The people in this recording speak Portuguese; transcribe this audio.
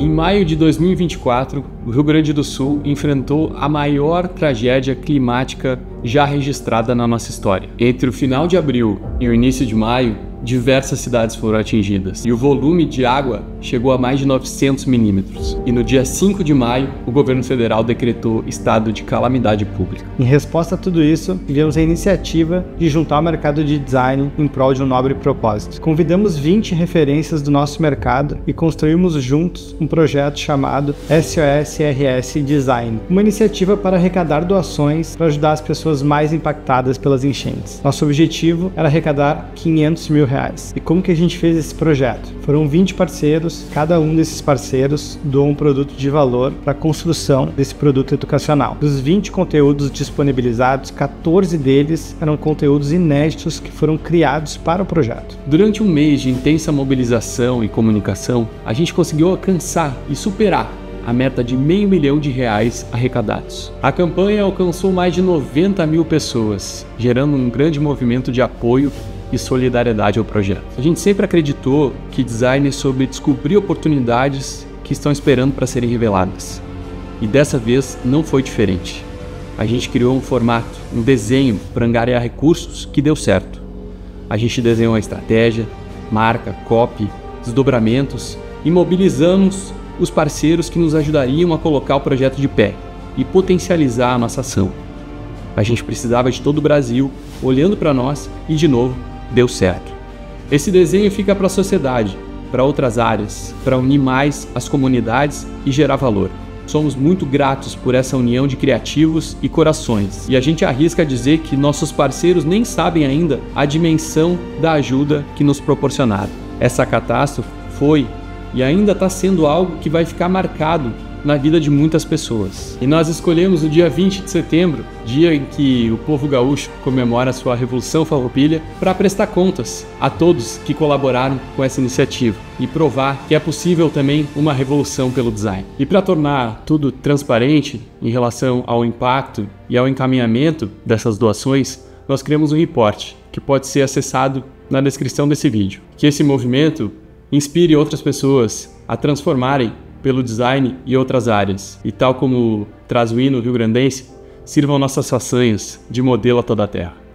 Em maio de 2024, o Rio Grande do Sul enfrentou a maior tragédia climática já registrada na nossa história. Entre o final de abril e o início de maio, diversas cidades foram atingidas e o volume de água chegou a mais de 900 milímetros. E no dia 5 de maio, o governo federal decretou estado de calamidade pública. Em resposta a tudo isso, tivemos a iniciativa de juntar o mercado de design em prol de um nobre propósito. Convidamos 20 referências do nosso mercado e construímos juntos um projeto chamado SOSRS Design, uma iniciativa para arrecadar doações para ajudar as pessoas mais impactadas pelas enchentes. Nosso objetivo era arrecadar 500 mil reais. E como que a gente fez esse projeto? Foram 20 parceiros, cada um desses parceiros doou um produto de valor para a construção desse produto educacional. Dos 20 conteúdos disponibilizados, 14 deles eram conteúdos inéditos que foram criados para o projeto. Durante um mês de intensa mobilização e comunicação, a gente conseguiu alcançar e superar a meta de meio milhão de reais arrecadados. A campanha alcançou mais de 90 mil pessoas, gerando um grande movimento de apoio e solidariedade ao projeto. A gente sempre acreditou que design é sobre descobrir oportunidades que estão esperando para serem reveladas. E dessa vez não foi diferente. A gente criou um formato, um desenho para angariar recursos que deu certo. A gente desenhou a estratégia, marca, copy, desdobramentos e mobilizamos os parceiros que nos ajudariam a colocar o projeto de pé e potencializar a nossa ação. A gente precisava de todo o Brasil olhando para nós e, de novo, deu certo. Esse desenho fica para a sociedade, para outras áreas, para unir mais as comunidades e gerar valor. Somos muito gratos por essa união de criativos e corações, e a gente arrisca dizer que nossos parceiros nem sabem ainda a dimensão da ajuda que nos proporcionaram. Essa catástrofe foi e ainda está sendo algo que vai ficar marcado na vida de muitas pessoas. E nós escolhemos o dia 20 de setembro, dia em que o povo gaúcho comemora sua Revolução Farroupilha, para prestar contas a todos que colaboraram com essa iniciativa e provar que é possível também uma revolução pelo design. E para tornar tudo transparente em relação ao impacto e ao encaminhamento dessas doações, nós criamos um reporte que pode ser acessado na descrição desse vídeo. Que esse movimento inspire outras pessoas a transformarem pelo design e outras áreas. E tal como traz o hino rio-grandense, sirvam nossas façanhas de modelo a toda a terra.